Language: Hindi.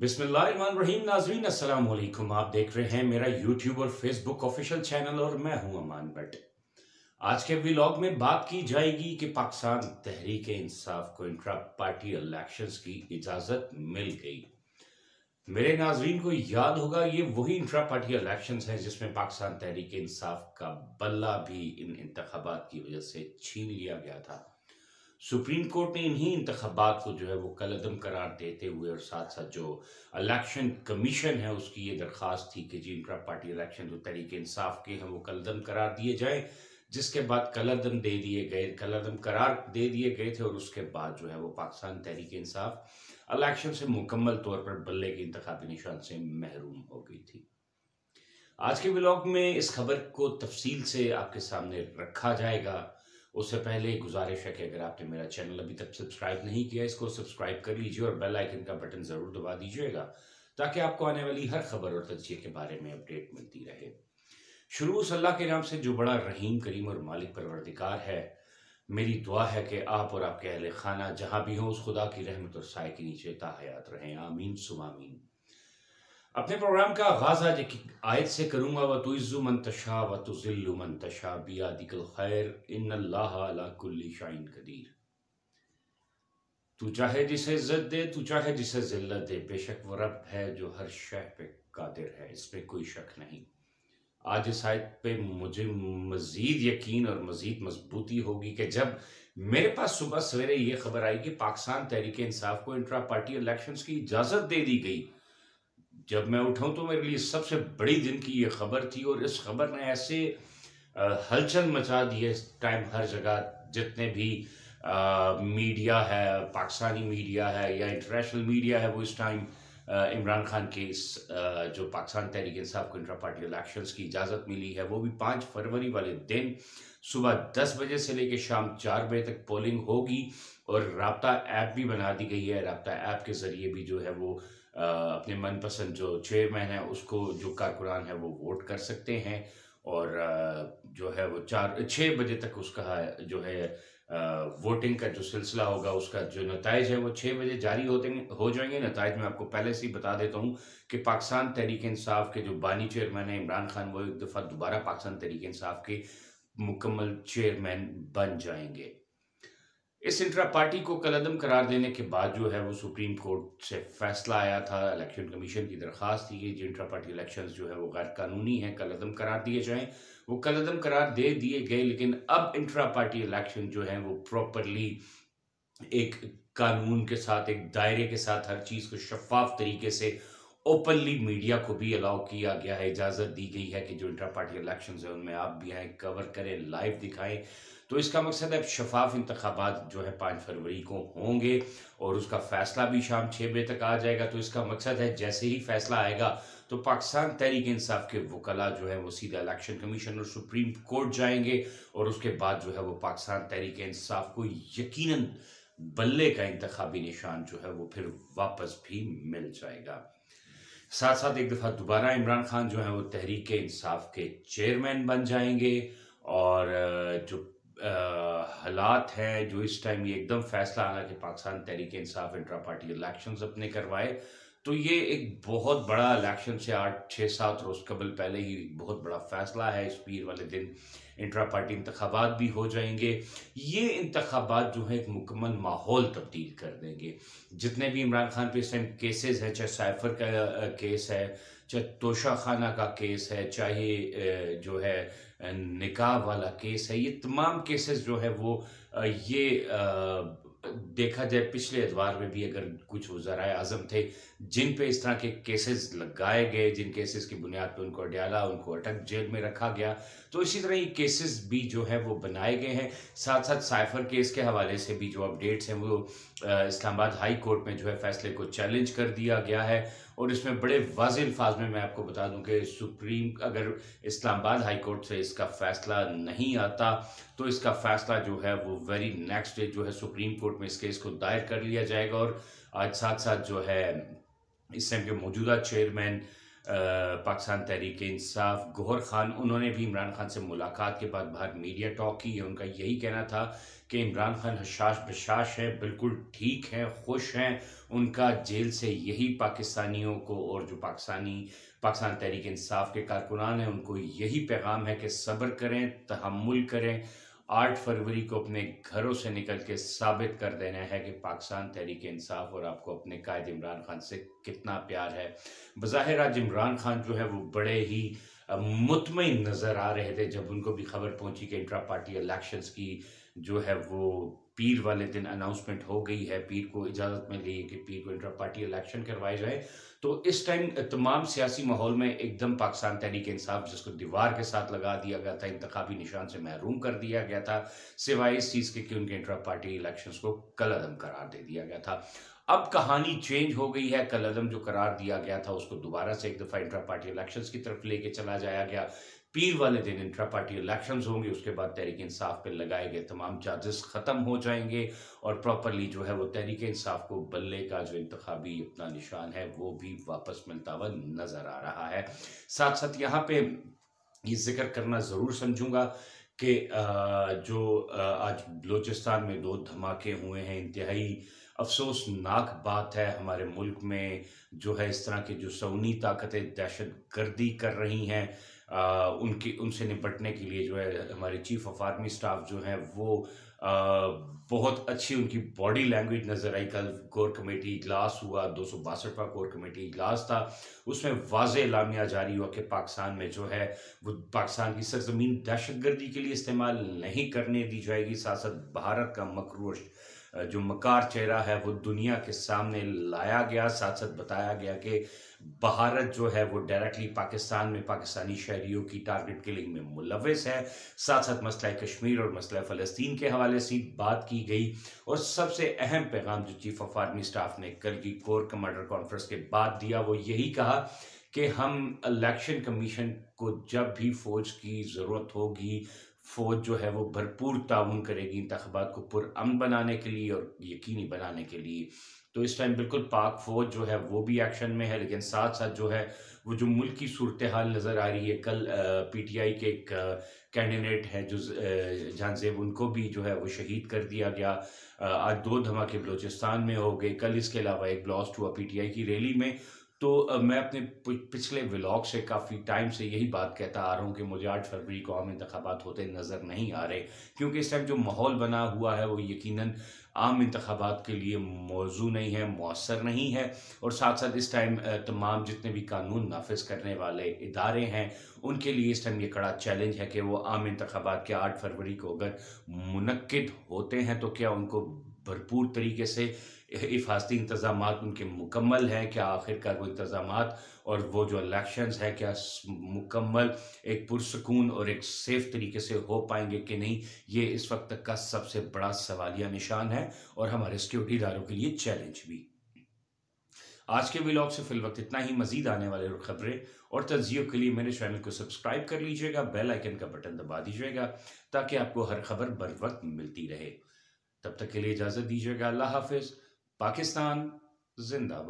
बिस्मिल्लाहिर्रहमानिर्रहीम, नाजरीन अस्सलाम वालेकुम आप देख रहे हैं मेरा यूट्यूब और फेसबुक ऑफिशियल चैनल और मैं हूँ अमान भट्ट। आज के व्लॉग में बात की जाएगी कि पाकिस्तान तहरीक इंसाफ को इंट्रा पार्टी इलेक्शंस की इजाज़त मिल गई। मेरे नाजरीन को याद होगा, ये वही इंट्रा पार्टी इलेक्शंस हैं जिसमें पाकिस्तान तहरीक इंसाफ का बल्ला भी इन इंतबात की वजह से छीन लिया गया था। सुप्रीम कोर्ट ने इन्हीं इंतबात को जो है वो कलदम करार देते हुए और साथ साथ जो इलेक्शन कमीशन है उसकी ये दरख्वास्त थी कि जी इंट्रा पार्टी इलेक्शन जो तरीके इंसाफ के हैं वो कलदम करार दिए जाए, जिसके बाद कलदम दे दिए गए, कलदम करार दे दिए गए थे और उसके बाद जो है वो पाकिस्तान तहरीक इंसाफ इलेक्शन से मुकम्मल तौर पर बल्ले के इंतबी निशान से महरूम हो गई थी। आज के ब्लॉग में इस खबर को तफसील से आपके सामने रखा जाएगा। उससे पहले गुजारिश है कि अगर आपने मेरा चैनल अभी तक सब्सक्राइब नहीं किया, इसको सब्सक्राइब कर लीजिए और बेल आइकन का बटन ज़रूर दबा दीजिएगा, ताकि आपको आने वाली हर खबर और तजिए के बारे में अपडेट मिलती रहे। शुरू उस अल्लाह के नाम से जो बड़ा रहीम, करीम और मालिक परवरदिकार है, मेरी दुआ है कि आप और आपके अहल खाना जहाँ भी हों, उस खुदा की रहमत और साय के नीचे ताहयात रहें। आमीन, सुमामीन। अपने प्रोग्राम का आगाज़ आज एक आयत से करूँगा। व तो इज़्ज़ु मंतशा व तो ज़िल्लु मंतशा बियादिकल खैर इन अल्लाह कुल्ली शाइन कदीर। तू चाहे जिसे इज़्ज़त दे, तू चाहे जिसे जिल्लत दे, बेशक वो रब है जो हर शह पे कादिर है, इस पर कोई शक नहीं। आज इस आयत पे मुझे मज़ीद यकीन और मज़ीद मजबूती होगी कि जब मेरे पास सुबह सवेरे ये खबर आई कि पाकिस्तान तहरीक इंसाफ को इंट्रा पार्टी इलेक्शंस की इजाज़त दे दी गई जब मैं उठाऊं तो मेरे लिए सबसे बड़ी दिन की ये खबर थी और इस खबर ने ऐसे हलचल मचा दी है इस टाइम हर जगह जितने भी आ, मीडिया है पाकिस्तानी मीडिया है या इंटरनेशनल मीडिया है वो इस टाइम इमरान खान के इस जो पाकिस्तान तहरीक इंसाफ को इंटरा पार्टी इलेक्शंस की इजाज़त मिली है वो भी पाँच फरवरी वाले दिन सुबह दस बजे से लेकर शाम चार बजे तक पोलिंग होगी और रबता ऐप भी बना दी गई है। रबता ऐप के ज़रिए भी जो है वो अपने मनपसंद जो चेयरमैन है, उसको जो कारकुरान है, वो वोट कर सकते हैं। और जो है वो चार छः बजे तक उसका जो है वोटिंग का जो सिलसिला होगा, उसका जो नतज है, वो छः बजे जारी होते हो जाएँगे। नतज मैं आपको पहले से ही बता देता हूँ कि पाकिस्तान तहरीक इंसाफ के जो बानी चेयरमैन है, इमरान खान, वो एक दफ़ा दोबारा पाकिस्तान तहरीक इंसाफ के मुकम्मल चेयरमैन बन जाएँगे। इस इंट्रा पार्टी को कलदम करार देने के बाद जो है वो सुप्रीम कोर्ट से फैसला आया था इलेक्शन कमीशन की दरख्वास्त थी कि जो इंट्रा पार्टी इलेक्शन जो है वो गैर कानूनी है, कलदम करार दिए जाएँ। वो कलदम करार दे दिए गए, लेकिन अब इंट्रा पार्टी इलेक्शन जो है वो प्रॉपरली एक कानून के साथ, एक दायरे के साथ हर चीज़ को शफाफ तरीके से ओपनली मीडिया को भी अलाउ किया गया है, इजाज़त दी गई है कि जो इंटर पार्टी इलेक्शन है, उनमें आप भी आए कवर करें लाइव दिखाएँ। तो इसका मकसद है, शफाफ इंतबात जो है पाँच फरवरी को होंगे और उसका फैसला भी शाम छः बजे तक आ जाएगा। तो इसका मकसद है, जैसे ही फैसला आएगा तो पाकिस्तान तहरीक इंसाफ के वकला जो है, वो सीधा इलेक्शन कमीशन और सुप्रीम कोर्ट जाएँगे और उसके बाद जो है वो पाकिस्तान तहरीक इंसाफ को यकीनन बल्ले का इंतबी निशान जो है, वो फिर वापस भी मिल जाएगा। साथ साथ एक दफ़ा दोबारा इमरान खान जो है वो तहरीक इंसाफ के चेयरमैन बन जाएँगे और जो हालात हैं, जो इस टाइम ये एकदम फैसला आना कि Pakistan Tehreek Insaf intra party election अपने करवाए तो ये एक बहुत बड़ा इलेक्शन से आठ छः सात रोज़ कबल पहले ही बहुत बड़ा फैसला है। इस पीर वाले दिन इंट्रा पार्टी इंतबात भी हो जाएँगे। ये इंतबात जो है एक मुकम्मल माहौल तब्दील कर देंगे। जितने भी इमरान खान पे इस टाइम केसेस हैं, चाहे साइफर का केस है, चाहे तोशा खाना का केस है, चाहे जो है निकाह वाला केस है, ये तमाम केसेस जो है वो ये देखा जाए, पिछले एतवार में भी अगर कुछ वज़रा आज़म थे, जिन पे इस तरह के केसेस लगाए गए, जिन केसेस की बुनियाद पे उनको अडयाला, उनको अटक जेल में रखा गया तो इसी तरह ये केसेस भी जो है वो बनाए गए हैं। साथ साथ साइफर केस के हवाले से भी जो अपडेट्स हैं वो इस्लामाबाद हाई कोर्ट में जो है फैसले को चैलेंज कर दिया गया है। और इसमें बड़े वाज अल्फाज में मैं आपको बता दूँ कि सुप्रीम, अगर इस्लामाबाद हाई कोर्ट से इसका फैसला नहीं आता तो इसका फैसला जो है वो वेरी नेक्स्ट डे जो है सुप्रीम कोर्ट में इस केस को दायर कर लिया जाएगा और आज साथ साथ जो है इस टाइम के मौजूदा चेयरमैन पाकिस्तान तहरीक इंसाफ, गौहर खान, उन्होंने भी इमरान खान से मुलाकात के बाद बाहर मीडिया टॉक की। उनका यही कहना था कि इमरान खान हशाश बशाश है, बिल्कुल ठीक है, खुश हैं। उनका जेल से यही पाकिस्तानियों को और जो पाकिस्तानी, पाकिस्तान तहरीक इंसाफ के कारकुनान हैं, उनको यही पैगाम है कि सब्र करें तहमुल करें। आठ फरवरी को अपने घरों से निकल के साबित कर देना है कि पाकिस्तान तहरीक इंसाफ और आपको अपने कायद इमरान खान से कितना प्यार है। बज़ाहिर आज इमरान खान जो है वो बड़े ही मुतमिन नज़र आ रहे थे जब उनको भी खबर पहुँची कि इंट्रा पार्टी इलेक्शंस की जो है वो पीर वाले दिन अनाउंसमेंट हो गई है, पीर को इजाज़त में है कि पीर को इंटर पार्टी इलेक्शन करवाए जाए। तो इस टाइम तमाम सियासी माहौल में एकदम पाकिस्तान तहरीक इंसाफ, जिसको दीवार के साथ लगा दिया गया था इंतबी निशान से महरूम कर दिया गया था, सिवाय इस चीज़ के कि उनके इंटर पार्टी इलेक्शन को कल अदम करार दे दिया गया था। अब कहानी चेंज हो गई है, कल अदम जो करार दिया गया था उसको दोबारा से एक दफ़ा इंटर पार्टी इलेक्शंस की तरफ़ लेके चला जाया गया। पीर वाले दिन इंट्रा पार्टी इलेक्शंस होंगे, उसके बाद तहरीक इंसाफ पे लगाए गए तमाम चार्जेस ख़त्म हो जाएँगे और प्रॉपरली जो है वो तहरीक इंसाफ को बल्ले का जो इंतबी अपना निशान है, वो भी वापस मिलता हुआ नज़र आ रहा है। साथ साथ यहाँ पे ये ज़िक्र करना ज़रूर समझूँगा कि जो आज बलोचिस्तान में दो धमाके हुए हैं, इंतहाई अफसोसनाक बात है हमारे मुल्क में जो है इस तरह की जो सऊनी ताकतें दहशत गर्दी कर रही हैं उनकी उनसे निपटने के लिए जो है हमारे चीफ ऑफ़ आर्मी स्टाफ जो है वो आ, बहुत अच्छी उनकी बॉडी लैंग्वेज नज़र आई। कल कोर कमेटी इजलास हुआ दो सौ बासठवा कोर कमेटी इजलास था। उसमें वाज लामिया जारी हुआ कि पाकिस्तान में जो है वो पाकिस्तान की सरजमीन दहशत गर्दी के लिए इस्तेमाल नहीं करने दी जाएगी। साथ साथ भारत का मकरूश जो मकार चेहरा है वो दुनिया के सामने लाया गया, साथ साथ बताया गया कि भारत जो है वो डायरेक्टली पाकिस्तान में पाकिस्तानी शहरीों की टारगेट किलिंग में मुलविस है। साथ साथ मसला कश्मीर और मसला फ़लस्तीन के हवाले से बात की गई और सबसे अहम पैगाम जो चीफ ऑफ़ आर्मी स्टाफ ने कल की कोर कमांडर कॉन्फ्रेंस के बाद दिया, वो यही कहा कि हम इलेक्शन कमीशन को जब भी फौज की ज़रूरत होगी फ़ौज जो है वो भरपूर ताउन करेगी इंतबात को पुरअमन बनाने के लिए और यकीनी बनाने के लिए। तो इस टाइम बिल्कुल पाक फ़ौज जो है वो भी एक्शन में है, लेकिन साथ साथ जो है वो जो मुल्क की सूरत हाल नज़र आ रही है, कल पीटीआई के एक कैंडिडेट हैं जो जानजेब उनको भी जो है वो शहीद कर दिया गया। आज दो धमाके बलोचिस्तान में हो गए, कल इसके अलावा एक ब्लास्ट हुआ पीटीआई की रैली में। तो मैं अपने पिछले व्लॉग से काफ़ी टाइम से यही बात कहता आ रहा हूँ कि मुझे आठ फरवरी को आम इंतबात होते नज़र नहीं आ रहे। क्योंकि इस टाइम जो माहौल बना हुआ है वो यकीनन आम इंतबात के लिए मौजू नहीं है, मौसर नहीं है और साथ साथ इस टाइम तमाम जितने भी कानून नाफिज करने वाले इदारे हैं, उनके लिए इस टाइम ये कड़ा चैलेंज है कि वो आम इंतबात के आठ फरवरी को अगर मुनद होते हैं तो क्या उनको भरपूर तरीके से हिफाजती इंतज़ाम उनके मुकम्मल हैं, क्या आखिरकार वो इंतज़ाम और वो जो इलेक्शंस है, क्या मुकम्मल एक पुरसकून और एक सेफ़ तरीके से हो पाएँगे कि नहीं, ये इस वक्त तक का सबसे बड़ा सवालिया निशान है और हमारे सिक्योरिटी इदारों के लिए चैलेंज भी। आज के व्लॉग से फिल वक्त इतना ही। मजीद आने वाले खबरें और तजियों के लिए मेरे चैनल को सब्सक्राइब कर लीजिएगा बेल आइकन का बटन दबा दीजिएगा, ताकि आपको हर खबर बर वक्त मिलती रहे। तब तक के लिए इजाज़त दीजिएगा। अल्लाह हाफिज़। पाकिस्तान जिंदाबाद।